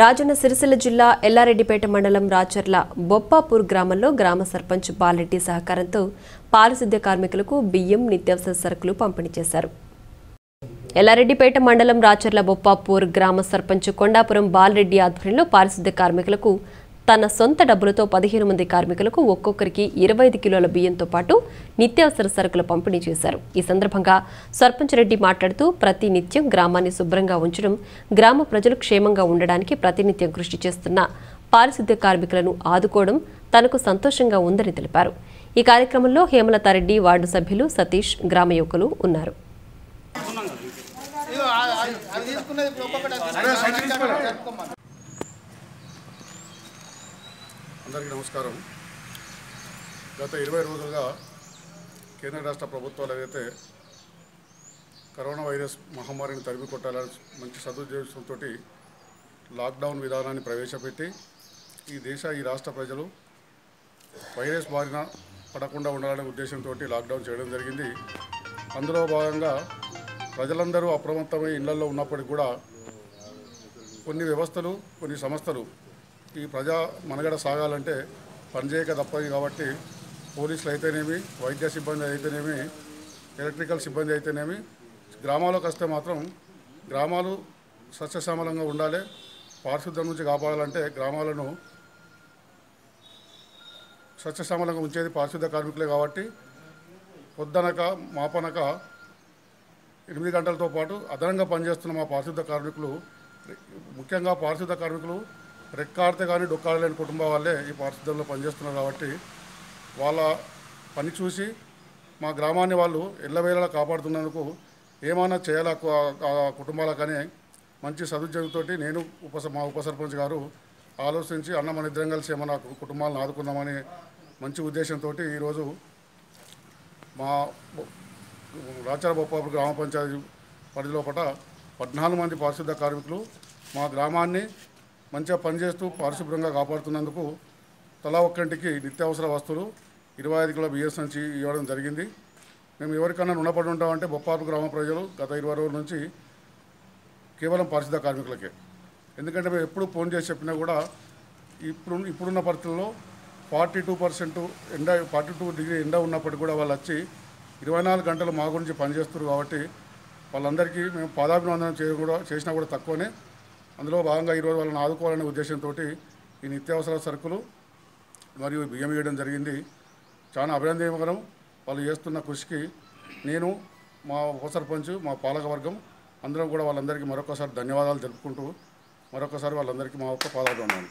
రాజన్న సిరిసిల్ల జిల్లా ఎల్లారెడ్డిపేట మండలం రాచర్ల బొప్పాపూర్ గ్రామంలో గ్రామ సర్పంచ్ బాలరెడ్డి సహకారంతో పారిశుద్ధ్య కార్మికులకు బియ్యం నిత్యావసర సరుకులు పంపిణీ చేశారు. ఎల్లారెడ్డిపేట మండలం రాచర్ల బొప్పాపూర్ గ్రామ సర్పంచ్ కొండాపురం బాలరెడ్డి ఆధ్వర్యంలో పారిశుద్ధ్య కార్మికులకు తన సొంత డబ్బులతో పదిహేను మంది కార్మికులకు ఒక్కొక్కరికి ఇరవై ఐదు కిలోల బియ్యంతో పాటు నిత్యావసర సరుకులు పంపిణీ చేశారు. ఈ సందర్భంగా సర్పంచ్ రెడ్డి మాట్లాడుతూ ప్రతి నిత్యం గ్రామాన్ని శుభ్రంగా ఉంచడం గ్రామ ప్రజలు క్షేమంగా ఉండడానికి ప్రతినిత్యం కృషి చేస్తున్న పారిశుద్ధ్య కార్మికులను ఆదుకోవడం తనకు సంతోషంగా ఉందని తెలిపారు. ఈ కార్యక్రమంలో హేమలతారెడ్డి వార్డు సభ్యులు సతీష్ గ్రామ యువకులు ఉన్నారు. అది తీసుకున్నది ఒక్కొక్కటి అది తీసుకున్నది. జరుపుకోమను. అందరికీ నమస్కారం. గత ఇరవై రోజులుగా కేంద్ర రాష్ట్ర ప్రభుత్వాలు ఏదైతే కరోనా వైరస్ మహమ్మారిని తరిమి కొట్టాలని మంచి సదుద్దేశంతో లాక్డౌన్ విధానాన్ని ప్రవేశపెట్టి ఈ దేశ ఈ రాష్ట్ర ప్రజలు వైరస్ బారిన పడకుండా ఉండాలనే ఉద్దేశంతో లాక్డౌన్ చేయడం జరిగింది. అందులో భాగంగా ప్రజలందరూ అప్రమత్తమై ఇళ్ళలో ఉన్నప్పటికీ కూడా కొన్ని వ్యవస్థలు కొన్ని సంస్థలు ఈ ప్రజా మనగడ సాగాలంటే పనిచేయక తప్పదు కాబట్టి పోలీసులు అయితేనేమి వైద్య సిబ్బంది అయితేనేమి ఎలక్ట్రికల్ సిబ్బంది అయితేనేమి గ్రామాలకు వస్తే మాత్రం గ్రామాలు సస్యశ్యామలంగా ఉండాలి పారిశుద్ధ్యం నుంచి కాపాడాలంటే గ్రామాలను సస్యశ్యామలంగా ఉంచేది పారిశుద్ధ్య కార్మికులే కాబట్టి పొద్దనక మాపనక ఎనిమిది గంటలతో పాటు అదనంగా పనిచేస్తున్న మా పారిశుద్ధ కార్మికులు ముఖ్యంగా పారిశుద్ధ కార్మికులు రెక్కాడితే కానీ డొక్కాడలేని కుటుంబం వాళ్ళే ఈ పారిశుద్ధ్యంలో పనిచేస్తున్నారు కాబట్టి వాళ్ళ పని చూసి మా గ్రామాన్ని వాళ్ళు ఎల్లవేళలా కాపాడుతున్నందుకు ఏమైనా చేయాలా కు- ఆ కుటుంబాలకనే మంచి సదుద్యోగంతోటి నేను ఉప మా ఉప సర్పంచ్ గారు ఆలోచించి అన్న మన ఇద్దరం కలిసి ఏమైనా కుటుంబాలను ఆదుకుందామని మంచి ఉద్దేశంతో ఈరోజు మా రాచార బొప్పాపు గ్రామ పంచాయతీ పరిధిలోపట పద్నాలుగు మంది పారిశుద్ధ కార్మికులు మా గ్రామాన్ని మంచిగా పనిచేస్తూ పారిశుభ్రంగా కాపాడుతున్నందుకు తలా ఒక్కంటికి నిత్యావసర వస్తువులు ఇరవై ఐదు కిలో బియ్యం నుంచి ఇవ్వడం జరిగింది. మేము ఎవరికన్నా రుణపడి ఉంటామంటే బొప్పాపు గ్రామ ప్రజలు గత ఇరవై రోజుల నుంచి కేవలం పారిశుద్ధ కార్మికులకే. ఎందుకంటే మేము ఎప్పుడు ఫోన్ చేసి చెప్పినా కూడా ఇప్పుడు ఇప్పుడున్న పరిస్థితుల్లో ఫార్టీ టూ పర్సెంట్ ఎండ ఫార్టీ టూ డిగ్రీ ఎండ ఉన్నప్పటికీ కూడా వాళ్ళు వచ్చి ఇరవై నాలుగు గంటలు మా గురించి పనిచేస్తారు కాబట్టి వాళ్ళందరికీ మేము పాదాభివందనం చేయ కూడా చేసినా కూడా తక్కువనే. అందులో భాగంగా ఈరోజు వాళ్ళని ఆదుకోవాలనే ఉద్దేశంతో ఈ నిత్యావసర సరుకులు మరియు బియ్యం ఇవ్వడం జరిగింది. చాలా అభినందనకరం వాళ్ళు చేస్తున్న కృషికి నేను మా ఉపసర్పంచ్ మా పాలకవర్గం అందరం కూడా వాళ్ళందరికీ మరొకసారి ధన్యవాదాలు తెలుపుకుంటూ మరొకసారి వాళ్ళందరికీ మా యొక్క ఉన్నాను